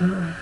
Hmm.